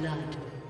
Blood.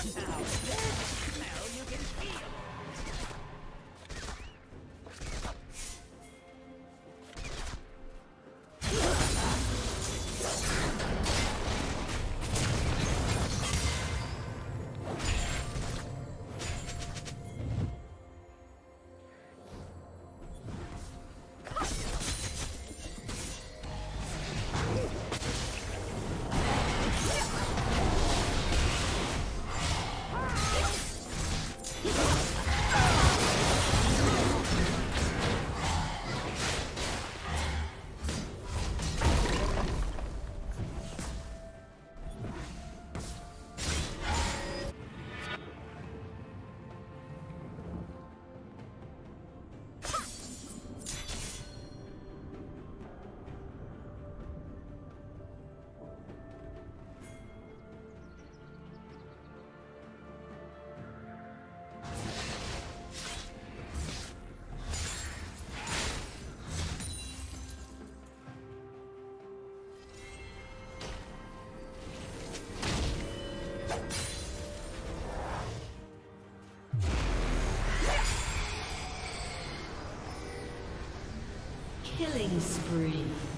First blood. Killing spree. Blue team's slain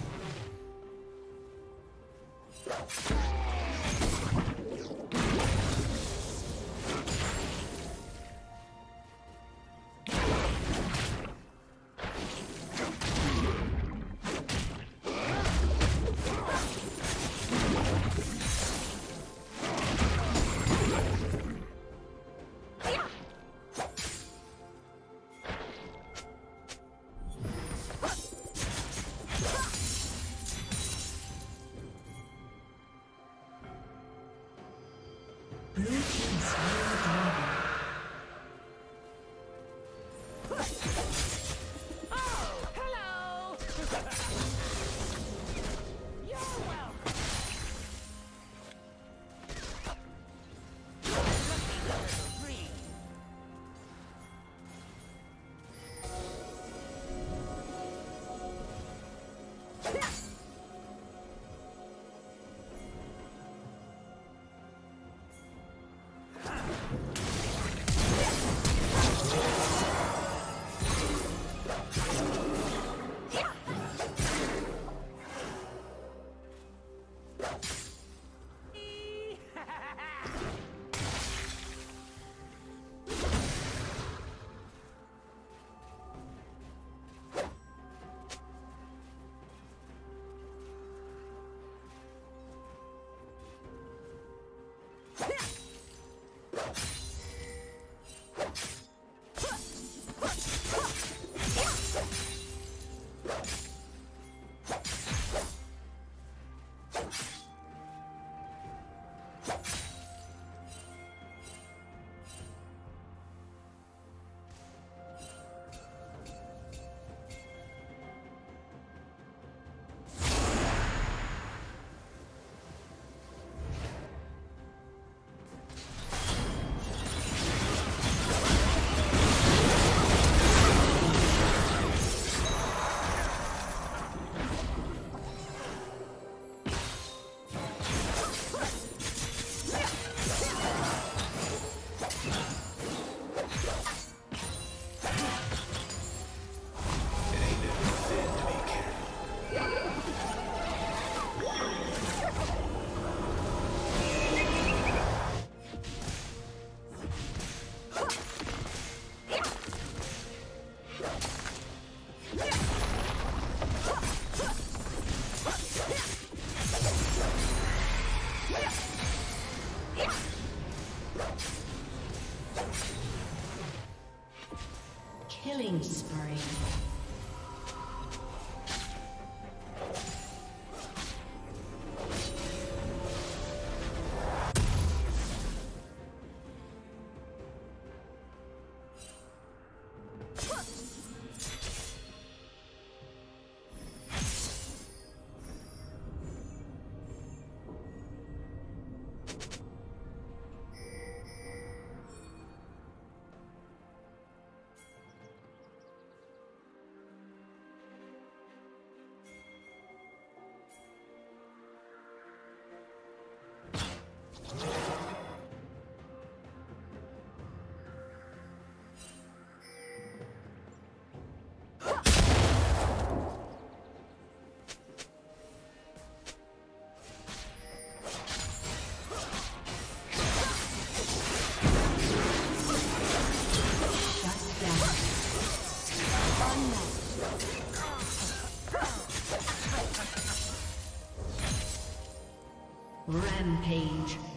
Killing spree. Rampage.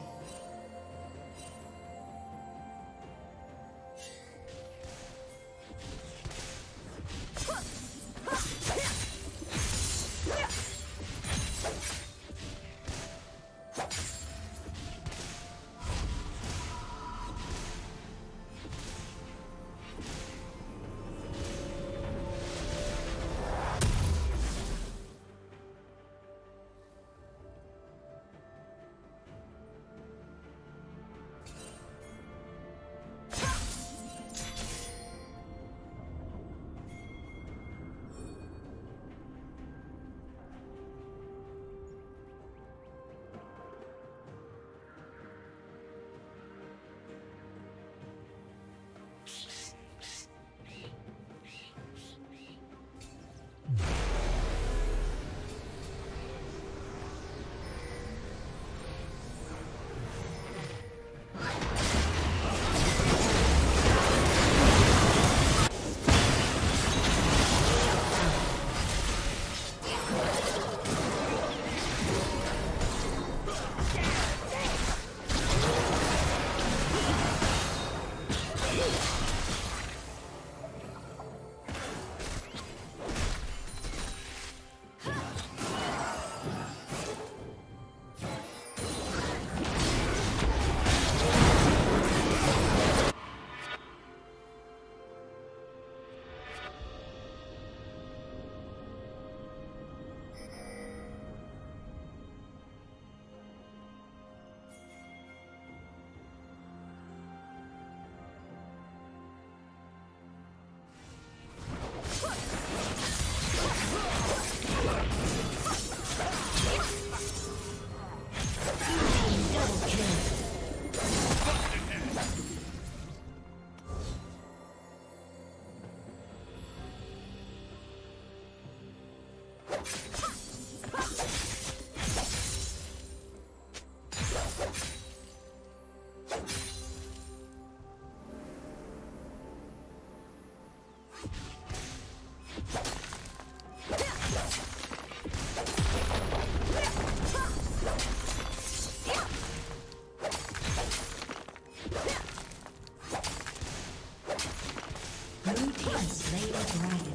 Dragon.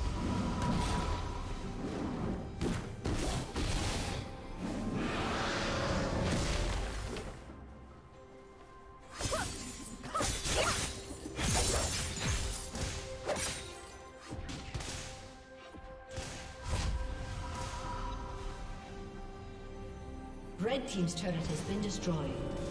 been destroyed.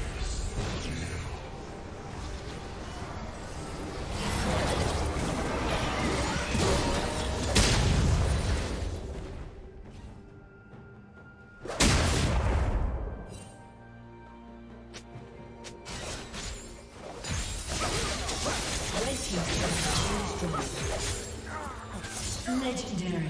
Legendary.